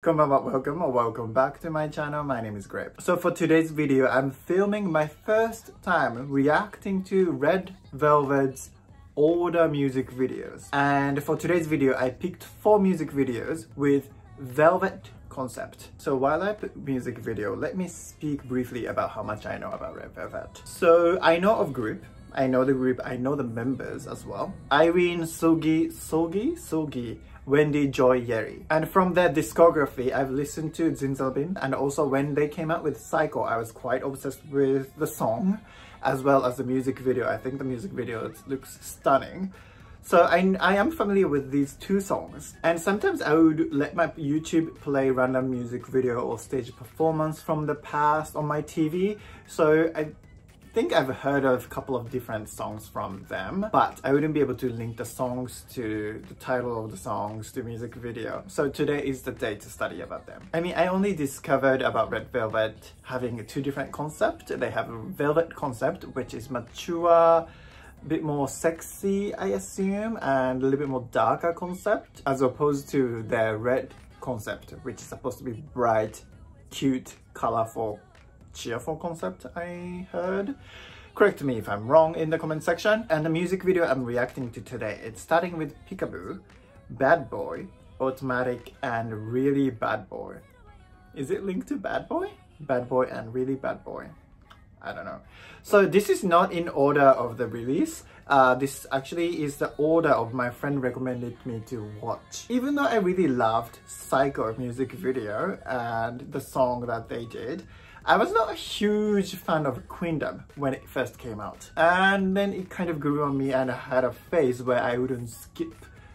Konbanwa, welcome or welcome back to my channel. My name is Grape. So for today's video, I'm filming my first time reacting to Red Velvet's older music videos. And for today's video, I picked four music videos with Velvet concept. So while I put music video, let me speak briefly about how much I know about Red Velvet. So I know of group, I know the group, I know the members as well. Irene, Sogi, Sogi, Sogi, Wendy, Joy, Yeri. And from their discography, I've listened to Zimzalabim and also when they came out with Psycho, I was quite obsessed with the song as well as the music video. I think the music video looks stunning. So I, I am familiar with these two songs and sometimes I would let my YouTube play random music video or stage performance from the past on my TV. So I think I've heard of a couple of different songs from them, but I wouldn't be able to link the songs to the title of the songs to music video. So today is the day to study about them. I mean, I only discovered about Red Velvet having two different concepts. They have a Velvet concept, which is mature, a bit more sexy, I assume, and a little bit more darker concept, as opposed to their red concept, which is supposed to be bright, cute, colorful, cheerful concept I heard. Correct me if I'm wrong in the comment section. And the music video I'm reacting to today, it's starting with Peekaboo, Bad Boy, Automatic, and Really Bad Boy. Is it linked to Bad Boy? Bad Boy and Really Bad Boy. I don't know. So this is not in order of the release. Uh, this actually is the order of my friend recommended me to watch. Even though I really loved Psycho music video and the song that they did, I was not a huge fan of Queendom when it first came out. And then it kind of grew on me and I had a phase where I wouldn't skip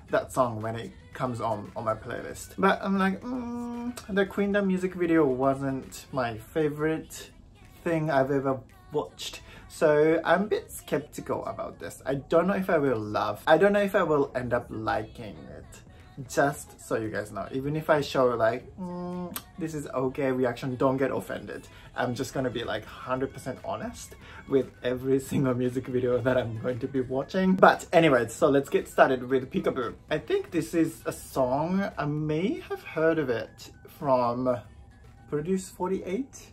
that song when it comes on on my playlist. But I'm like, mm, the Queendom music video wasn't my favorite thing I've ever watched. So I'm a bit skeptical about this. I don't know if I will love, I don't know if I will end up liking it just so you guys know. Even if i show like mm, this is okay reaction don't get offended. I'm just gonna be like 100 percent honest with every single music video that i'm going to be watching. But anyway so let's get started with peekaboo. I think this is a song i may have heard of it from produce 48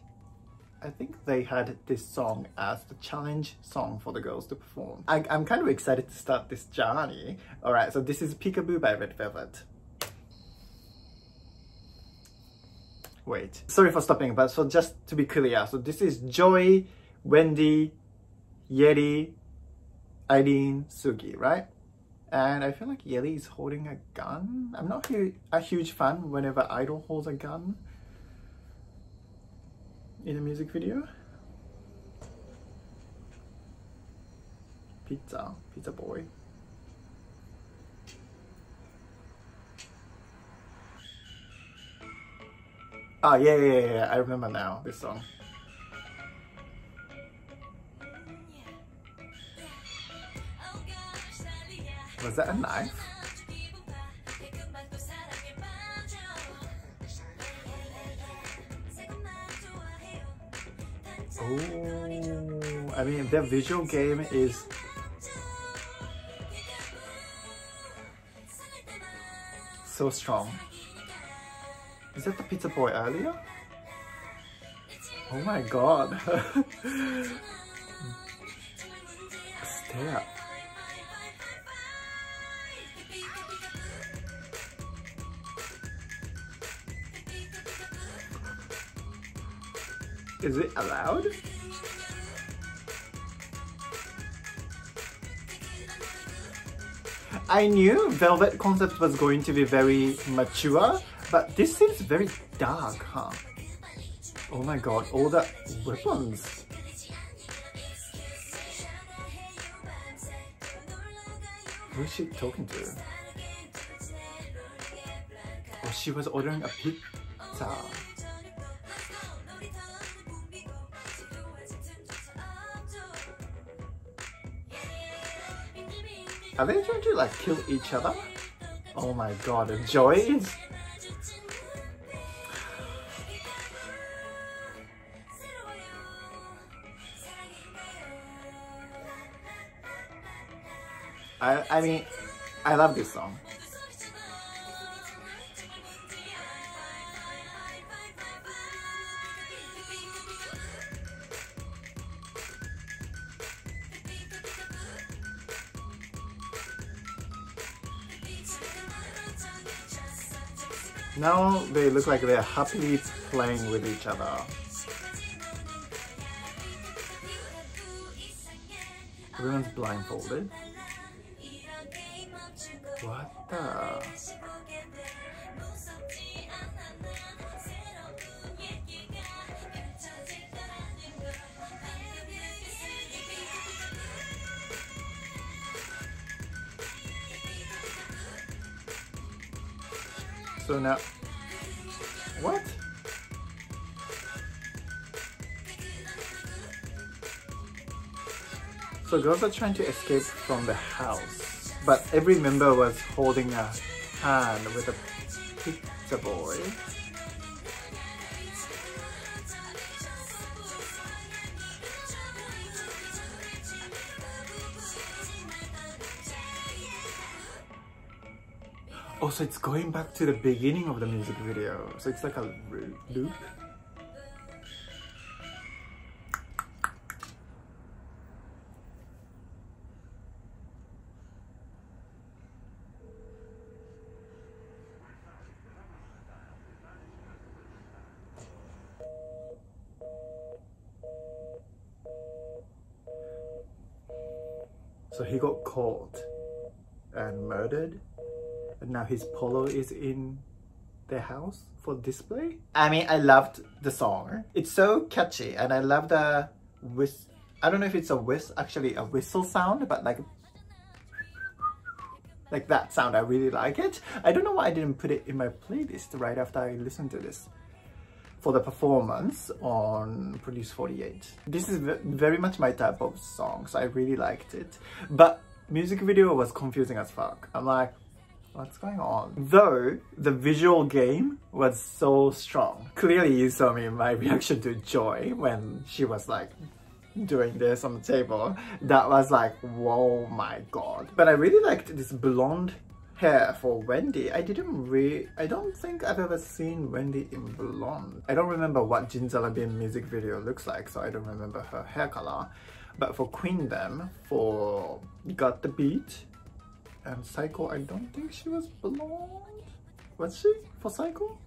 I think they had this song as the challenge song for the girls to perform. I, am kind of excited to start this journey. Alright, so this is Peekaboo by Red Velvet. Wait, sorry for stopping, but so just to be clear, so this is Joy, Wendy, Yeri, Irene, Seulgi, right? And I feel like Yeri is holding a gun. I'm not a huge fan whenever Idol holds a gun in a music video. Pizza, pizza boy. Ah, yeah, yeah, yeah, I remember now, this song. Was that a knife? Oh, I mean, their visual game is so strong. Is that the pizza boy earlier? Oh my god. Is it allowed? I knew Velvet Concept was going to be very mature, but this seems very dark, huh? Oh my god, all the weapons. Who is she talking to? Oh, she was ordering a pizza. Are they trying to like kill each other? Oh my god, enjoy. I, I mean, I love this song. Now they look like they're happily playing with each other. Everyone's blindfolded. What the? What? So girls are trying to escape from the house, but every member was holding a hand with a pizza boy. So it's going back to the beginning of the music video. So it's like a loop. So he got caught and murdered and now his polo is in their house for display. I mean, I loved the song. It's so catchy and I love the whist. I don't know if it's a whist, actually a whistle sound, but like like that sound, I really like it. I don't know why I didn't put it in my playlist right after I listened to this for the performance on Produce 48. This is very much my type of song, so I really liked it. But music video was confusing as fuck. I'm like, what's going on? Though the visual game was so strong. Clearly you saw me my reaction to Joy when she was like doing this on the table. That was like, whoa my god. But I really liked this blonde hair for Wendy. I didn't really, I don't think I've ever seen Wendy in blonde. I don't remember what Jin Bin music video looks like, so I don't remember her hair color. But for Queen Queendom, for Got the Beat, and Psycho, I don't think she was blonde. Was she for Psycho?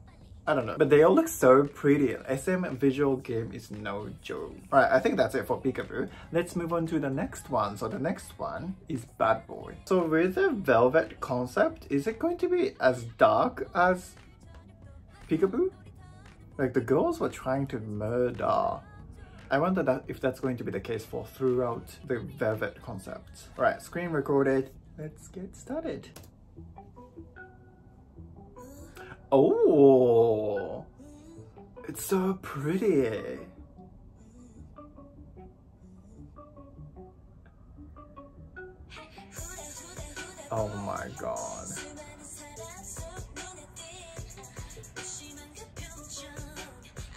I don't know. But they all look so pretty. SM visual game is no joke. Alright, I think that's it for Peekaboo. Let's move on to the next one. So the next one is Bad Boy. So with the velvet concept, is it going to be as dark as Peekaboo? Like the girls were trying to murder. I wonder that if that's going to be the case for throughout the velvet concept. Alright, screen recorded. Let's get started. Oh, it's so pretty. Oh my god.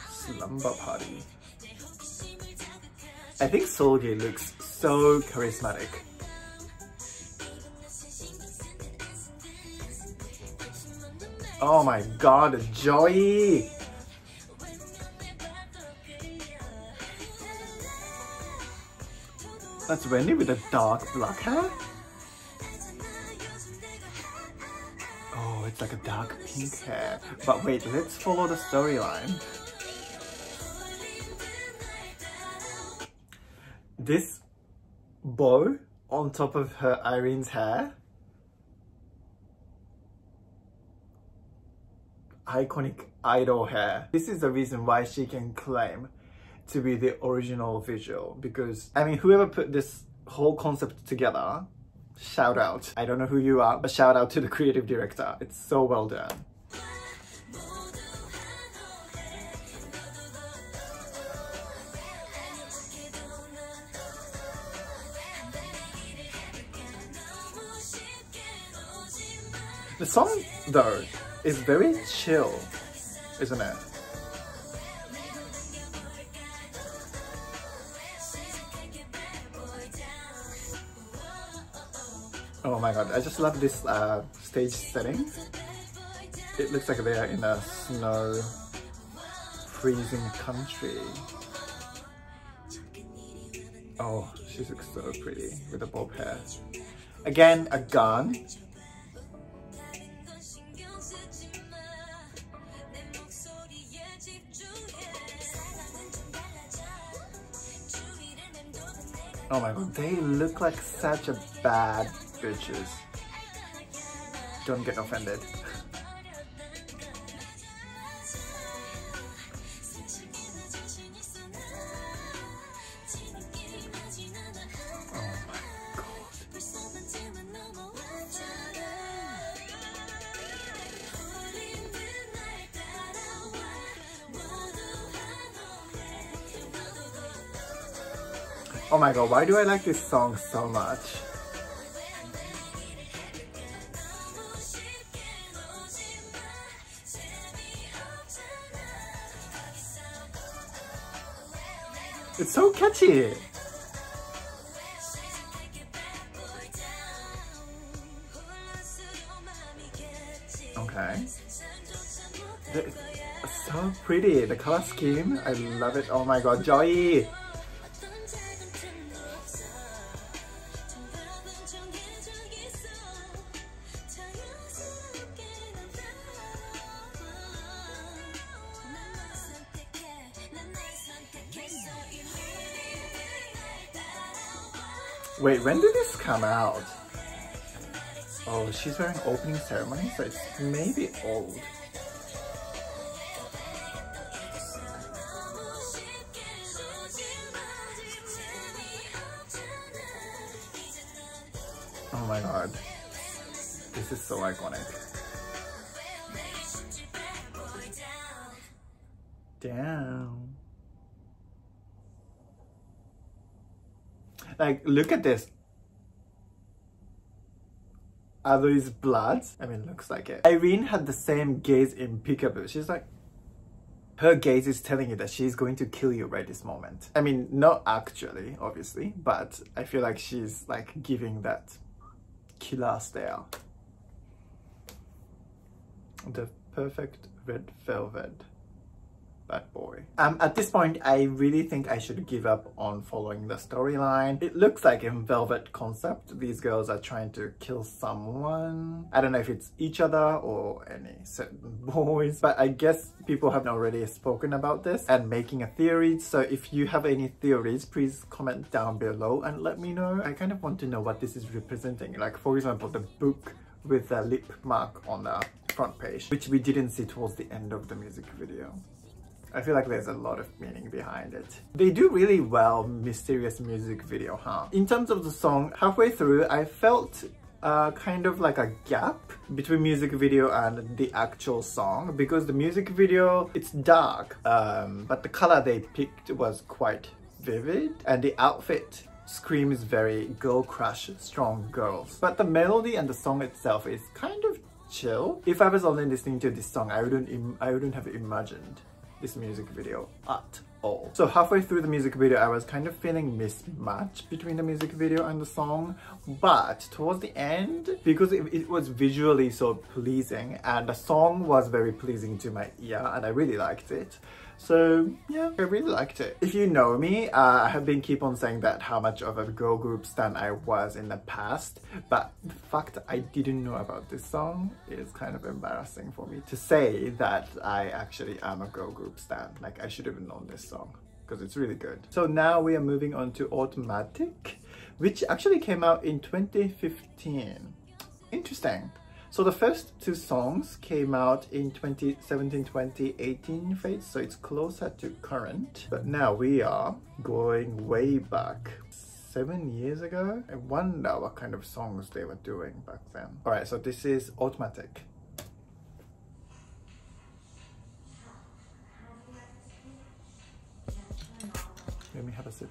Slumber party. I think Seulgi looks so charismatic. Oh my god, Joy! That's Wendy with a dark black hair? Oh, it's like a dark pink hair. But wait, let's follow the storyline. This bow on top of her Irene's hair iconic idol hair. This is the reason why she can claim to be the original visual because I mean whoever put this whole concept together shout out. I don't know who you are but shout out to the creative director. It's so well done. The song though is very chill, isn't it? Oh my god, I just love this uh, stage setting. It looks like they are in a snow freezing country. Oh, she looks so pretty with the bob hair. Again, a gun Oh my god, they look like such a bad bitches. Don't get offended. Oh my god, Oh why do I like this song so much? It's so catchy! Okay. It's so pretty, the color scheme, I love it. Oh my god, Joy! Wait, when did this come out? Oh, she's wearing opening ceremony, so it's maybe old. Oh my god. This is so iconic. Like, look at this. Are these bloods? I mean, looks like it. Irene had the same gaze in Peekaboo. She's like, her gaze is telling you that she's going to kill you right this moment. I mean, not actually, obviously, but I feel like she's like giving that killer stare. The perfect red velvet bad boy. Um, at this point, I really think I should give up on following the storyline. It looks like in Velvet concept, these girls are trying to kill someone. I don't know if it's each other or any certain boys, but I guess people have already spoken about this and making a theory. So if you have any theories, please comment down below and let me know. I kind of want to know what this is representing. Like for example, the book with the lip mark on the front page, which we didn't see towards the end of the music video. I feel like there's a lot of meaning behind it. They do really well mysterious music video, huh? In terms of the song, halfway through, I felt uh, kind of like a gap between music video and the actual song because the music video, it's dark, um, but the color they picked was quite vivid and the outfit screams very girl crush strong girls but the melody and the song itself is kind of chill if i was only listening to this song i wouldn't i wouldn't have imagined this music video at all. So halfway through the music video, I was kind of feeling mismatch between the music video and the song, but towards the end, because it, it, was visually so pleasing and the song was very pleasing to my ear and I really liked it, so yeah, I really liked it. If you know me, uh, I have been keep on saying that how much of a girl group stan I was in the past, but the fact I didn't know about this song is kind of embarrassing for me to say that I actually am a girl group stan. Like I should have known this song because it's really good. So now we are moving on to Automatic, which actually came out in 2015. Interesting. So the first two songs came out in 2017-2018 phase, so it's closer to current. But now we are going way back seven years ago. I wonder what kind of songs they were doing back then. All right, so this is Automatic. Let me have a sip.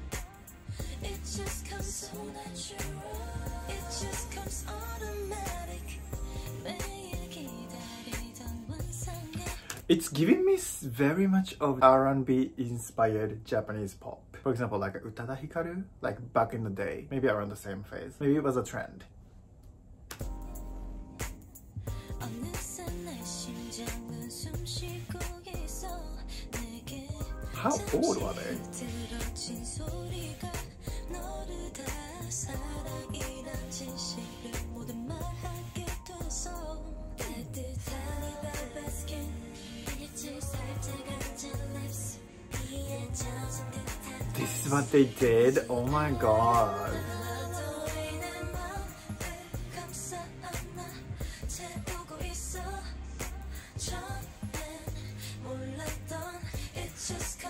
very much of R&B inspired Japanese pop. For example, like Utada Hikaru, like back in the day, maybe around the same phase. Maybe it was a trend. How old are they? What they did? Oh my god.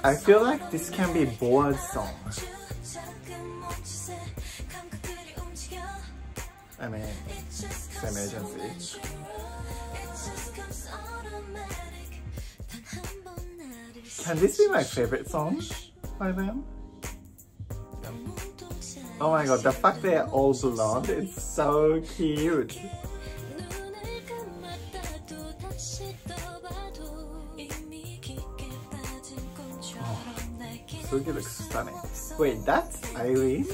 I feel like this can be BoA's song. I mean, same agency. Can this be my favorite song by them? Oh my god, the fact they're all blonde, it's so cute. Oh, Seulgi looks stunning. Wait, that's Irene?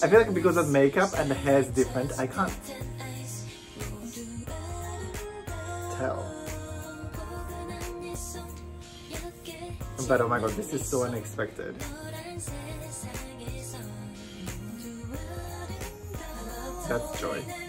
I feel like because of makeup and the hair is different, I can't But oh my god, this is so unexpected. That's Joy.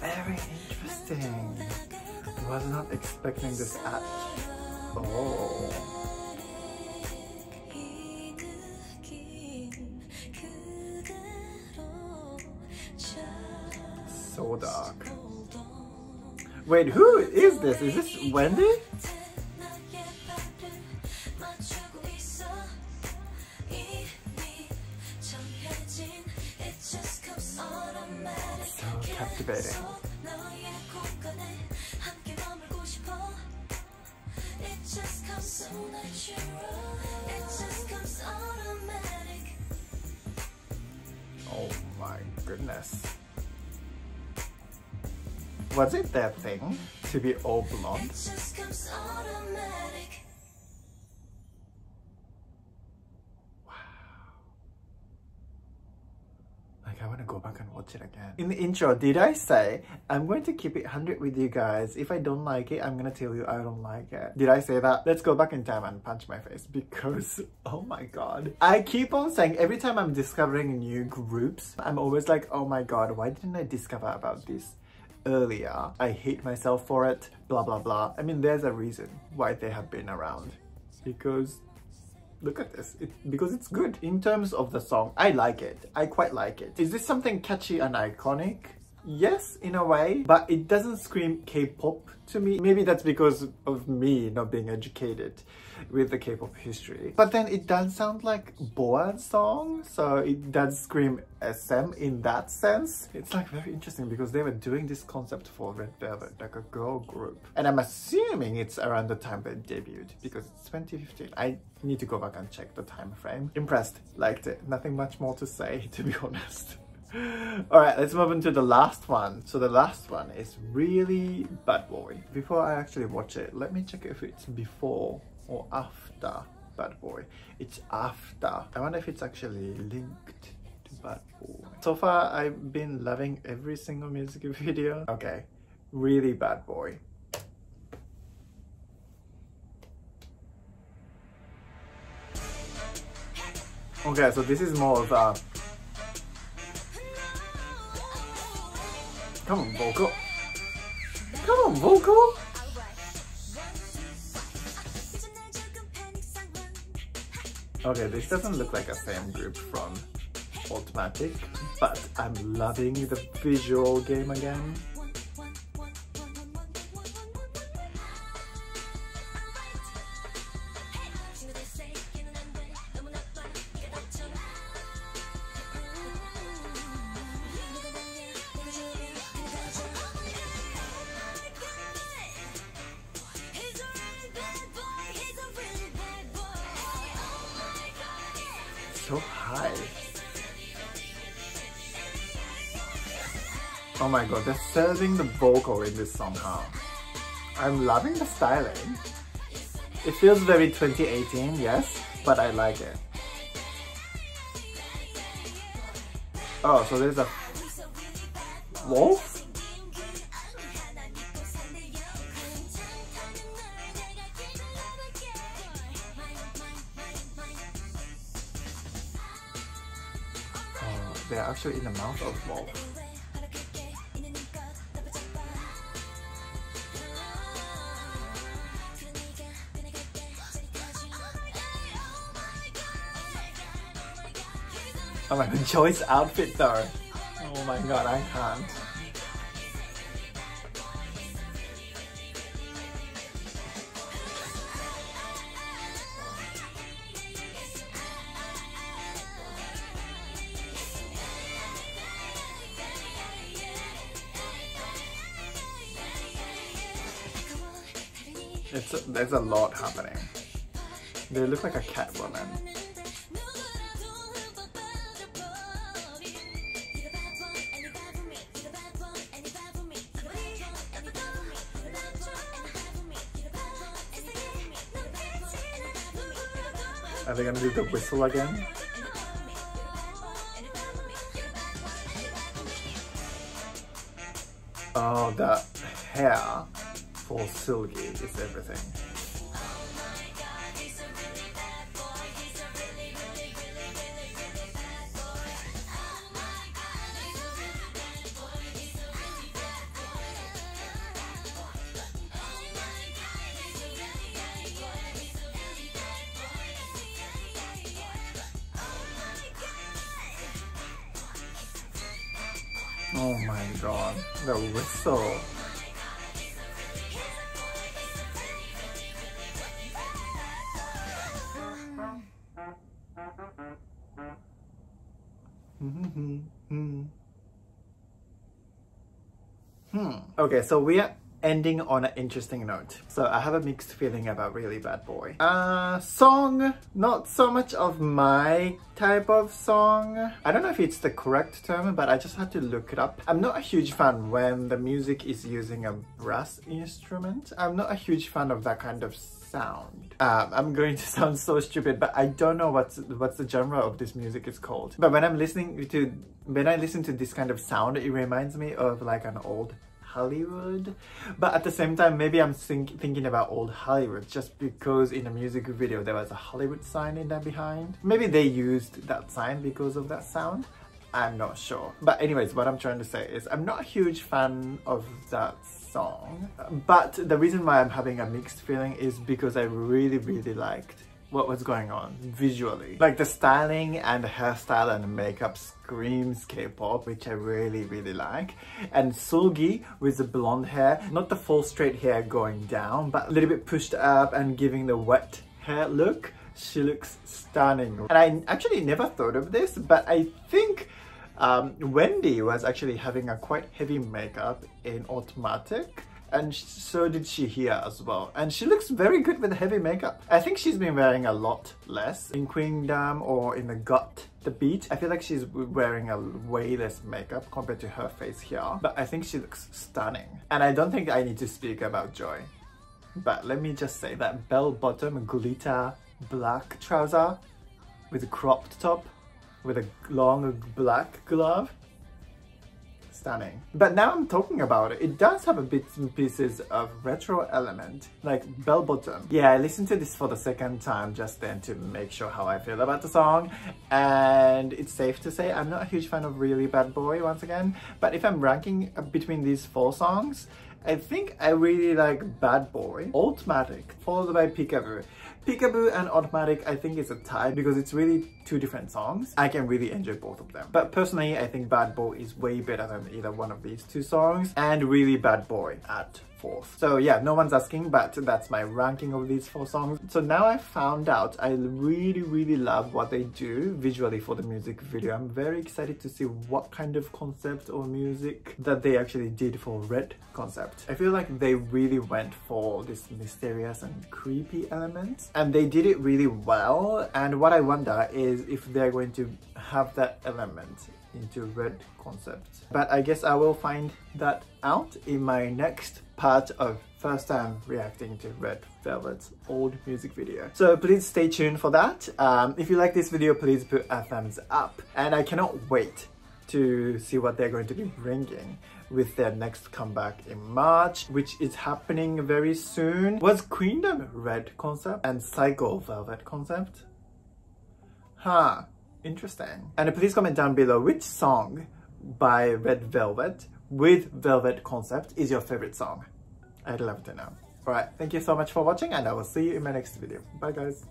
Very interesting. Was not expecting this at all. So dark. Wait, who is this? Is this Wendy? Was it their thing to be all blonde? Wow. Like I want to go back and watch it again. In the intro, did I say I'm going to keep it 100 with you guys? If I don't like it, I'm gonna tell you I don't like it. Did I say that? Let's go back in time and punch my face because oh my god. I keep on saying every time I'm discovering new groups, I'm always like, oh my god, why didn't I discover about this? Earlier. I hate myself for it, blah blah blah. I mean, there's a reason why they have been around. Because look at this, it, because it's good. In terms of the song, I like it. I quite like it. Is this something catchy and iconic? Yes, in a way, but it doesn't scream K-pop to me. Maybe that's because of me not being educated with the K-pop history. But then it does sound like BoA's song, so it does scream SM in that sense. It's like very interesting because they were doing this concept for Red Velvet, like a girl group. And I'm assuming it's around the time they debuted because it's 2015. I need to go back and check the time frame. Impressed, liked it. Nothing much more to say, to be honest. All right, let's move into the last one. So the last one is really Bad Boy. Before I actually watch it, let me check if it's before or after Bad Boy. It's after. I wonder if it's actually linked to Bad Boy. So far, I've been loving every single music video. Okay, really Bad Boy. Okay, so this is more of a Come on, vocal. Come on, vocal. Okay, this doesn't look like a same group from Automatic, but I'm loving the visual game again. Oh my god, they're serving the vocal in this song, huh? I'm loving the styling. It feels very 2018, yes, but I like it. Oh, so there's a wolf? Oh, they're actually in the mouth of wolf. My Joy's outfit though. Oh my god, I can't. It's a, there's a lot happening. They look like a cat woman. Gonna do the whistle again? Oh, that hair for Seulgi is everything. Oh my god, the whistle. hmm. hmm. hmm. hmm. Okay, so we ending on an interesting note. So I have a mixed feeling about Really Bad Boy. Uh, song, not so much of my type of song. I don't know if it's the correct term, but I just had to look it up. I'm not a huge fan when the music is using a brass instrument. I'm not a huge fan of that kind of sound. Um, I'm going to sound so stupid, but I don't know what's what's the genre of this music is called. But when I'm listening to when I listen to this kind of sound, it reminds me of like an old Hollywood. But at the same time, maybe I'm think thinking about old Hollywood just because in a music video there was a Hollywood sign in there behind. Maybe they used that sign because of that sound. I'm not sure. But anyways, what I'm trying to say is I'm not a huge fan of that song. But the reason why I'm having a mixed feeling is because I really, really liked what was going on visually. Like the styling and the hairstyle and the makeup screams K-pop, which I really, really like. And Seulgi with the blonde hair, not the full straight hair going down, but a little bit pushed up and giving the wet hair look. She looks stunning. And I actually never thought of this, but I think um, Wendy was actually having a quite heavy makeup in Automatic and so did she here as well. And she looks very good with heavy makeup. I think she's been wearing a lot less in Queendom or in the Got the Beat. I feel like she's wearing a way less makeup compared to her face here, but I think she looks stunning. And I don't think I need to speak about Joy. But let me just say that bell-bottom glitter black trouser with a cropped top with a long black glove stunning. But now I'm talking about it, it does have a bits and pieces of retro element, like bell bottom. Yeah, I listened to this for the second time just then to make sure how I feel about the song. And it's safe to say I'm not a huge fan of Really Bad Boy once again. But if I'm ranking uh, between these four songs, I think I really like Bad Boy, Automatic, followed by Peekaboo. Peekaboo and Automatic I think is a tie because it's really two different songs. I can really enjoy both of them. But personally I think Bad Boy is way better than either one of these two songs and Really Bad Boy at fourth. So yeah, no one's asking, but that's my ranking of these four songs. So now I found out I really, really love what they do visually for the music video. I'm very excited to see what kind of concept or music that they actually did for Red concept. I feel like they really went for this mysterious and creepy elements and they did it really well. And what I wonder is if they're going to have that element into red concept. But I guess I will find that out in my next part of first time reacting to Red Velvet's old music video. So please stay tuned for that. Um, if you like this video, please put a thumbs up. And I cannot wait to see what they're going to be bringing with their next comeback in March, which is happening very soon. Was Queendom Red concept and Psycho Velvet concept? Huh, interesting. And please comment down below which song by Red Velvet with Velvet concept is your favorite song. I'd love to know. Alright, thank you so much for watching and I will see you in my next video. Bye guys.